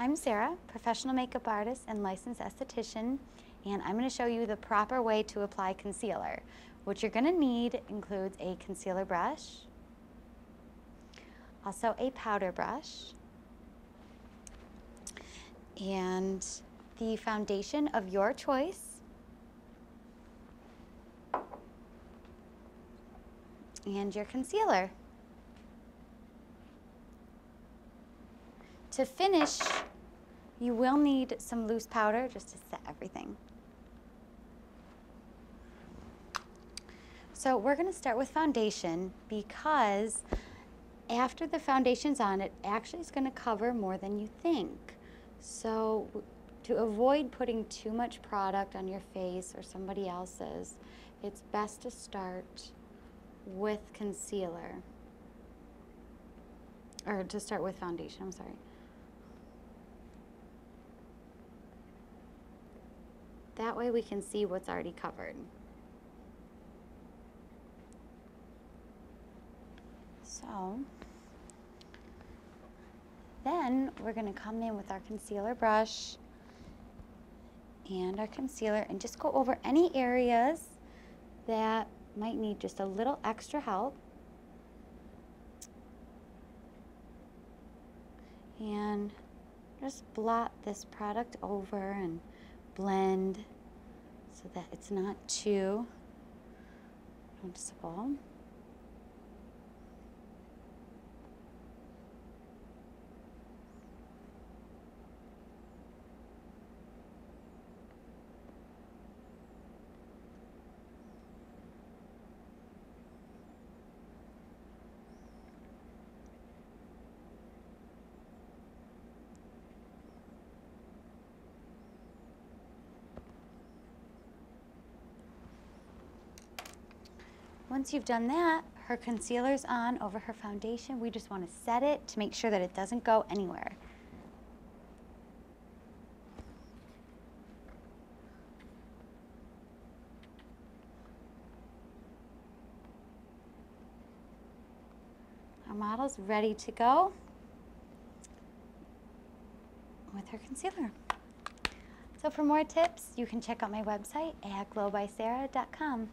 I'm Sarah, professional makeup artist and licensed esthetician, and I'm going to show you the proper way to apply concealer. What you're going to need includes a concealer brush, also a powder brush, and the foundation of your choice, and your concealer. To finish, you will need some loose powder just to set everything. So we're going to start with foundation because after the foundation's on, it actually is going to cover more than you think. So to avoid putting too much product on your face or somebody else's, it's best to start with concealer. Or to start with foundation, I'm sorry. That way we can see what's already covered. So then we're going to come in with our concealer brush and our concealer and just go over any areas that might need just a little extra help. And just blot this product over and blend so that it's not too noticeable. Once you've done that, her concealer's on over her foundation. We just want to set it to make sure that it doesn't go anywhere. Our model's ready to go with her concealer. So for more tips, you can check out my website at glowbysarah.com.